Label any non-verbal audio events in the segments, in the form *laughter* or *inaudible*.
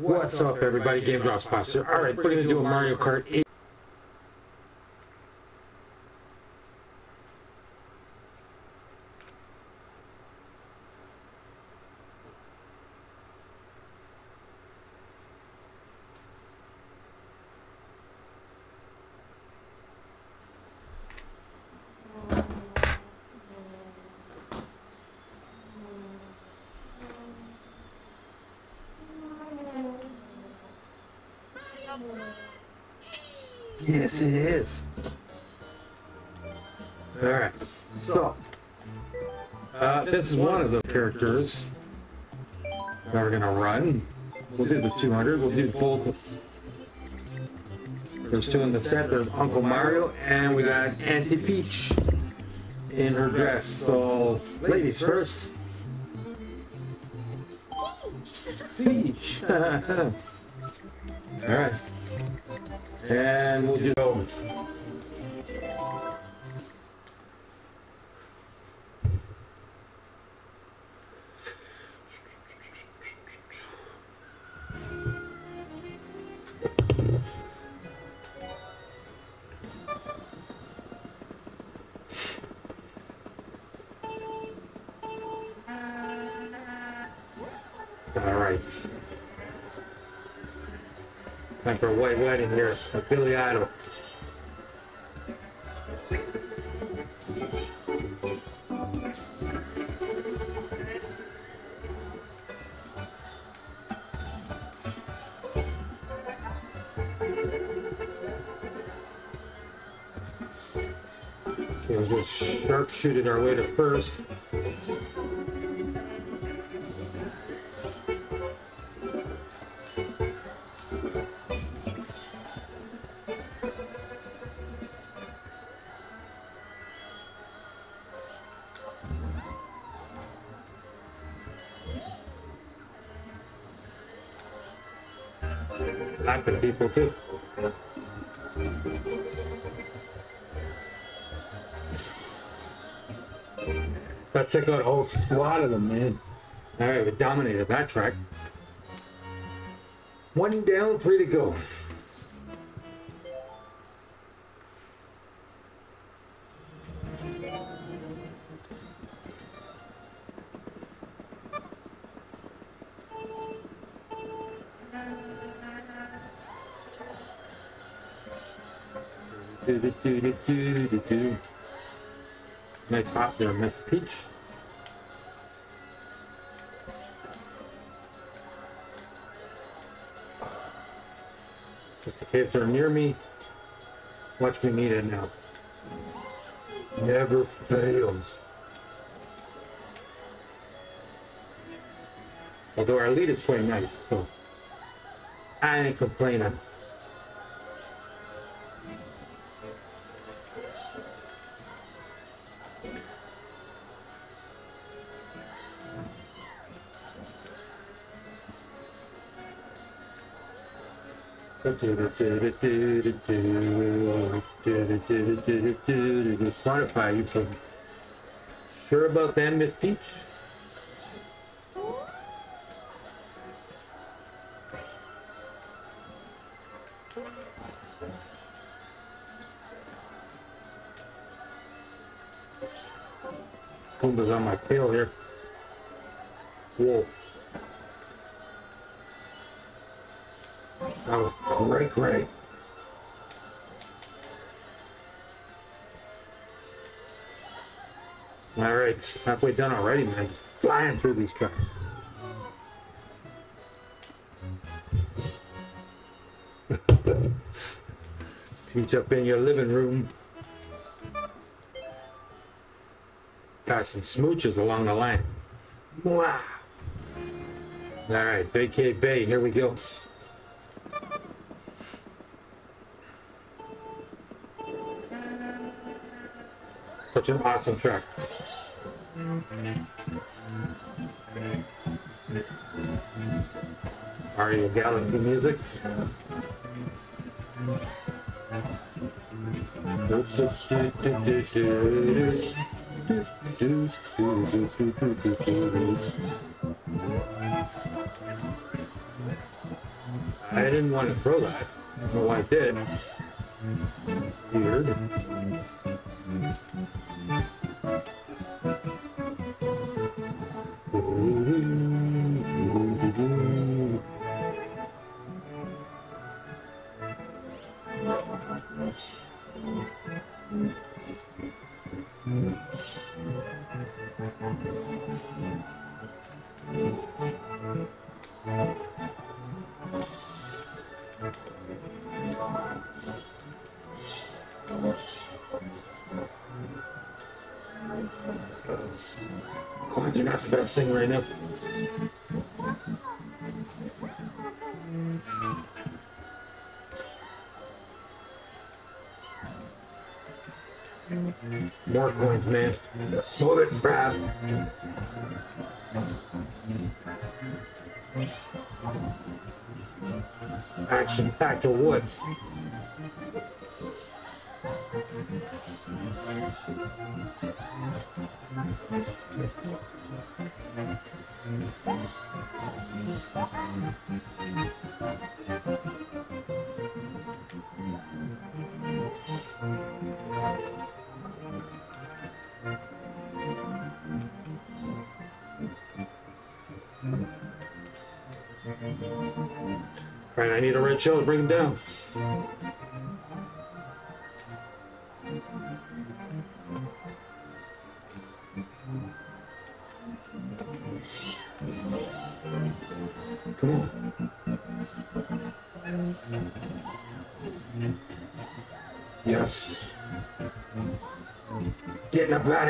What's up, everybody? Game Drops Pops here. All right, we're gonna do a Mario Kart 8. Yes, it is. All right, so uh, this is one of the characters that we're gonna run. We'll do the 200. We'll do both. There's two in the set. There's Uncle Mario, and we got Auntie Peach in her dress. So, ladies first. Peach. *laughs* All right. And we'll do those. All right. Time for a white wedding here. Like Billy Idol. Okay, we're just sharpshooting our way to first. Laughing people too. Gotta check out a whole squad of them, man. Alright, we dominated that track. One down, three to go. Do, do, do, do, do, do, do. Nice hop there, Miss Peach. Just in case they're near me, watch me meet it now. Never fails. Although our lead is quite nice, so I ain't complaining. Quantify you from sure about that, Miss Peach? All right, halfway done already, man. Flying through these trucks. *laughs* Teach up in your living room. Some smooches along the line. Wow. All right, Vacay Bay, here we go. Such an awesome track. Mario Galaxy music. I didn't want to throw that. Why I did. Weird. Are not the best thing right now. More coins, man. Move it, Brad. Action packed or what? Alright, I need a red shell to bring him down.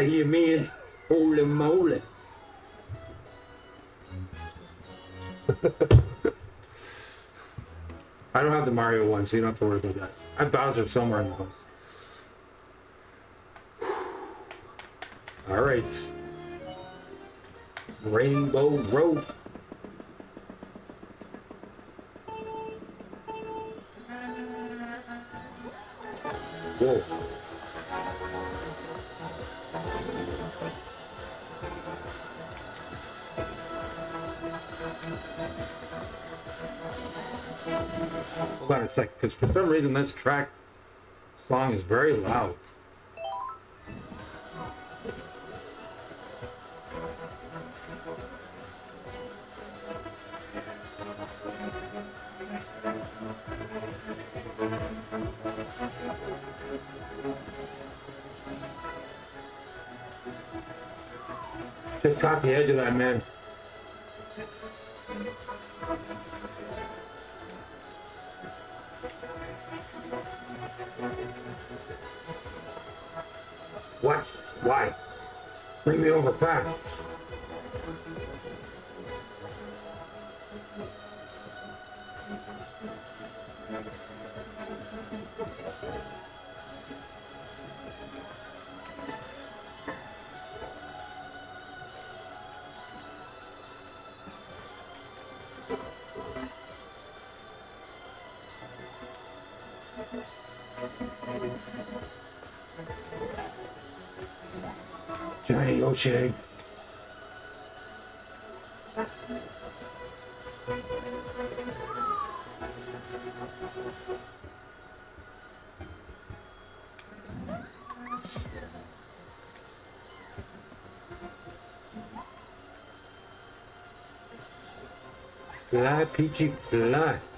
Out of. Holy moly. *laughs* I don't have the Mario one, so you don't have to worry about that. I have Bowser somewhere in the house. *sighs* All right. Rainbow Road. Sec, because for some reason this track song is very loud. Just caught the edge of that man. Me over fast. Johnny O'Shea. Fly, Peachy, fly.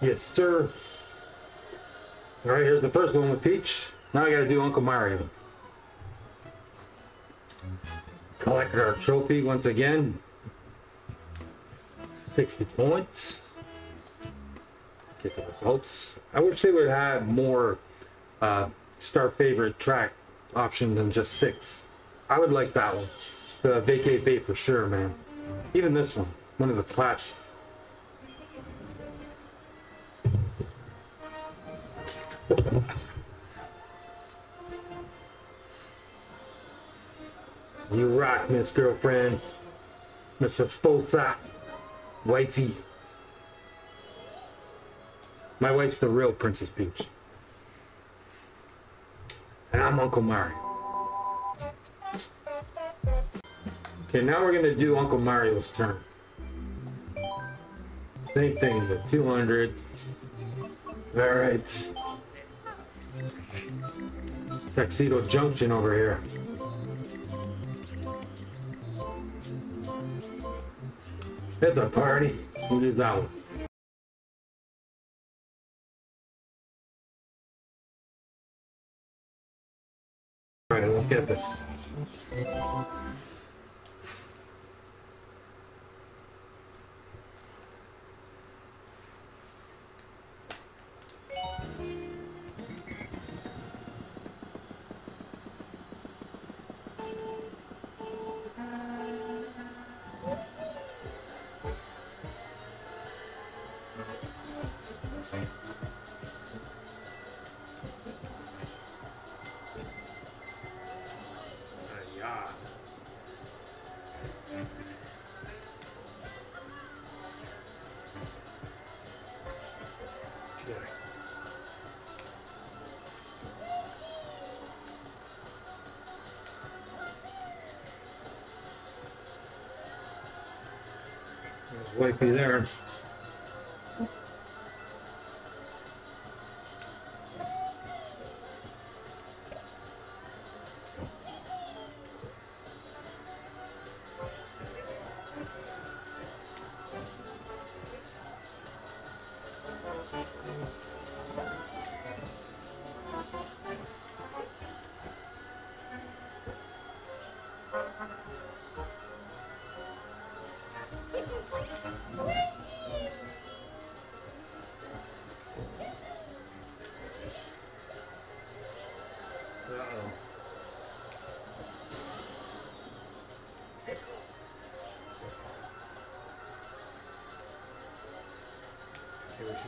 Yes, sir. All right, here's the first one with Peach. Now I gotta do Uncle Mario. Collect our trophy once again. 60 points. Get the results. I wish they would have more uh, star favorite track option than just six. I would like that one. The Vacate Bay for sure, man. Even this one, one of the classics. *laughs* You rock, Miss Girlfriend. Miss Esposa. Wifey. My wife's the real Princess Peach. And I'm Uncle Mario. Okay, now we're gonna do Uncle Mario's turn. Same thing, as the 200. Alright. Tuxedo Junction over here. It's a party. We'll use that one. Alright, let's get this. Yeah. Okay. There.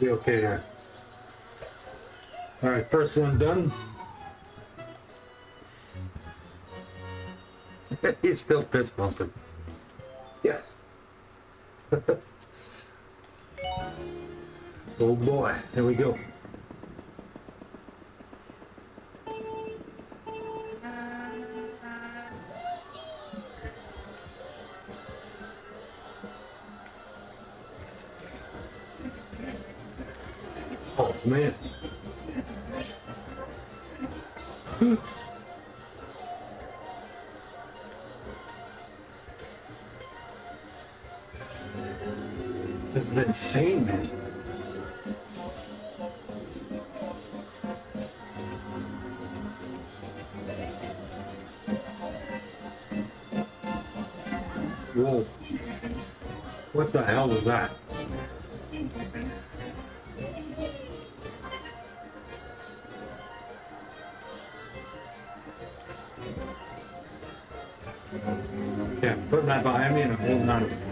Be okay here. All right, first one done. *laughs* He's still fist bumping. Yes. *laughs* oh boy, here we go. What the hell was that? Yeah, put that behind me and I'm holding on.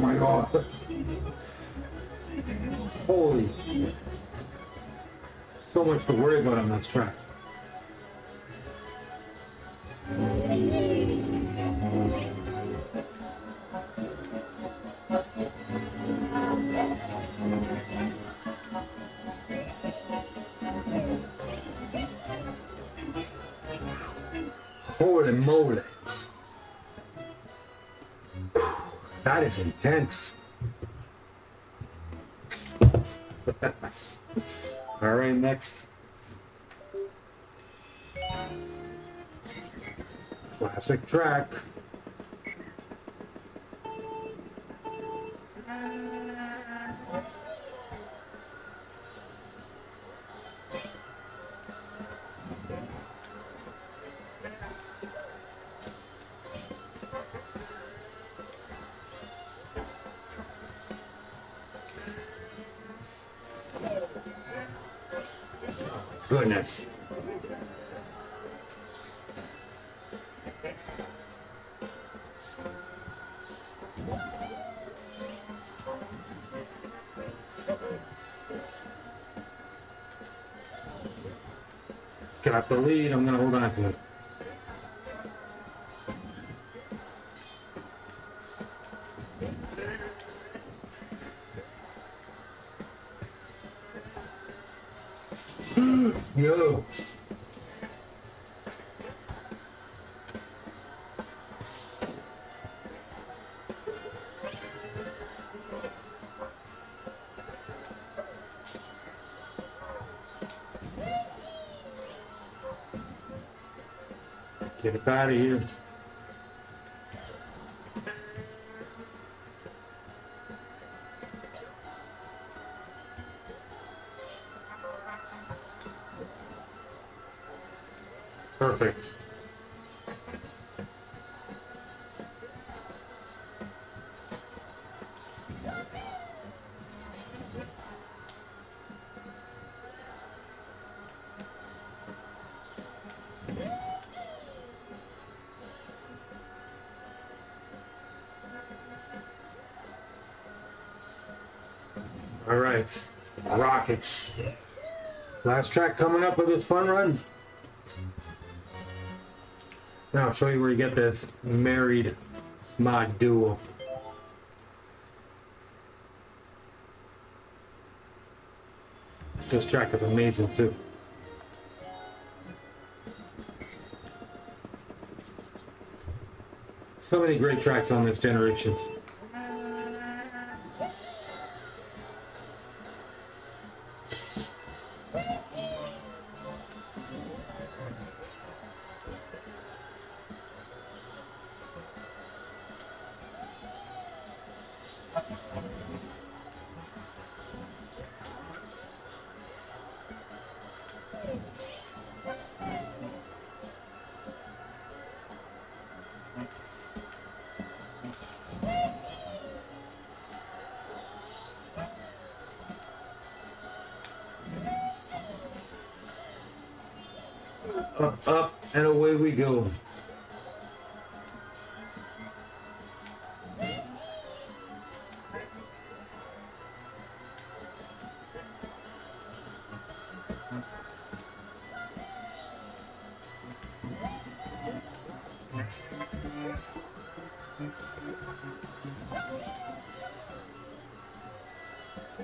My god. Holy. So much to worry about on this track. Intense. *laughs* All right, next. Classic track. Got the lead, I'm gonna hold on to it. Get out of here. Perfect. Rockets. Uh, last track coming up with this fun run. Now I'll show you where you get this married mod duo. This track is amazing too. So many great tracks on this Generations. Up, up, and away we go.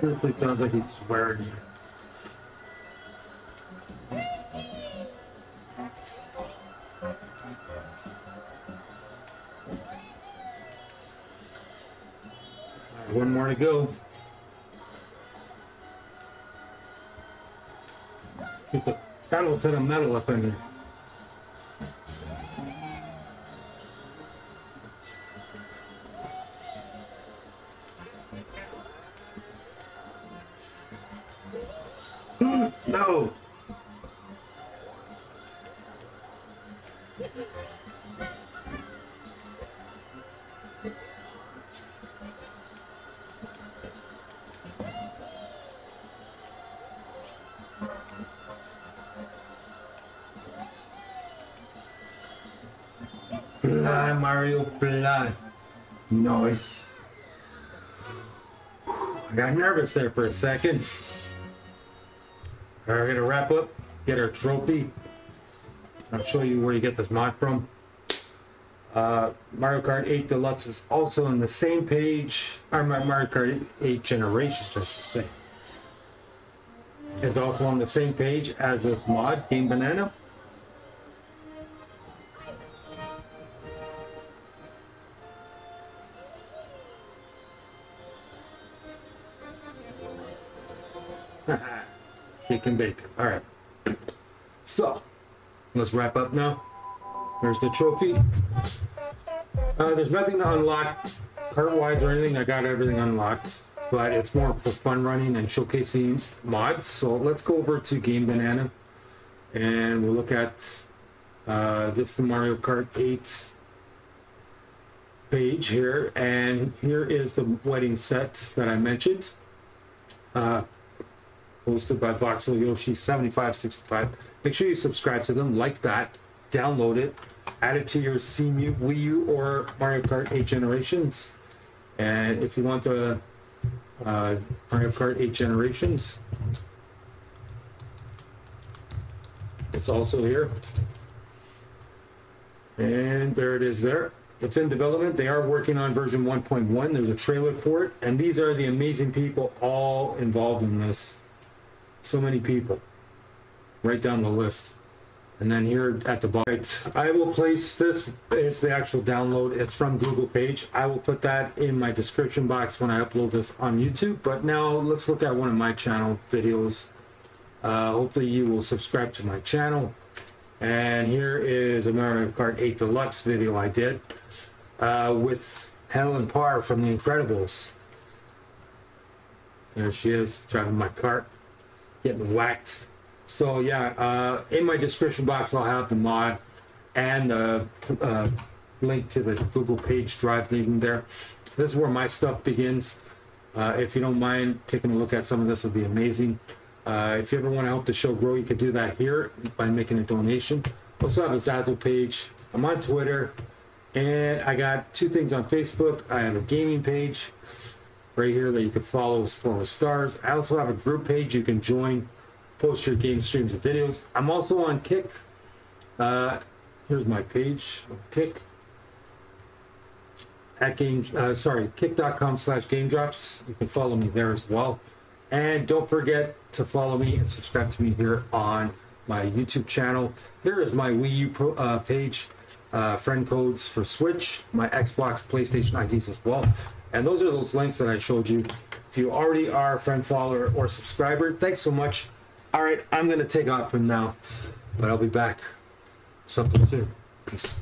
Seriously sounds like he's swearing. One more to go. Get the pedal to the metal up in there. Fly, Mario, fly. Nice. I got nervous there for a second. All right, we're gonna wrap up, get our trophy. I'll show you where you get this mod from. Uh, Mario Kart 8 Deluxe is also on the same page, or Mario Kart 8 Generations, I should say. Is also on the same page as this mod, Game Banana. Shake and bake. All right. So, let's wrap up now. There's the trophy. Uh, there's nothing to unlock cart-wise or anything. I got everything unlocked, but it's more for fun running and showcasing mods. So let's go over to Game Banana, and we'll look at uh, this Mario Kart 8 page here, and here is the wedding set that I mentioned. Uh, hosted by Voxel Yoshi 7565. Make sure you subscribe to them, like that, download it, add it to your Cemu, Wii U, or Mario Kart 8 Generations. And if you want the uh, Mario Kart 8 Generations, it's also here. And there it is there. It's in development. They are working on version 1.1. There's a trailer for it. And these are the amazing people all involved in this. So many people. Right down the list. And then here at the bottom, I will place this is the actual download. It's from Google Page. I will put that in my description box when I upload this on YouTube. But now let's look at one of my channel videos. Uh, hopefully you will subscribe to my channel. And here is a Mario Kart 8 Deluxe video I did uh, with Helen Parr from The Incredibles. There she is, driving my cart, getting whacked. So yeah, uh, in my description box I'll have the mod and the uh, link to the Google page drive thing there. This is where my stuff begins. Uh, if you don't mind taking a look at some of this, would be amazing. Uh, if you ever want to help the show grow, you could do that here by making a donation. Also have a Zazzle page. I'm on Twitter, and I got two things on Facebook. I have a gaming page right here that you can follow Former Stars. I also have a group page you can join, post your game streams and videos. I'm also on Kick. Uh, here's my page Kick at game uh, sorry kick.com slash game drops you can follow me there as well and don't forget to follow me and subscribe to me here on my youtube channel here is my wii u pro, uh, page uh, friend codes for switch my xbox playstation ids as well. And those are those links that i showed you. If you already are a friend follower or subscriber thanks so much. All right i'm going to take off from now but i'll be back. Something soon. Peace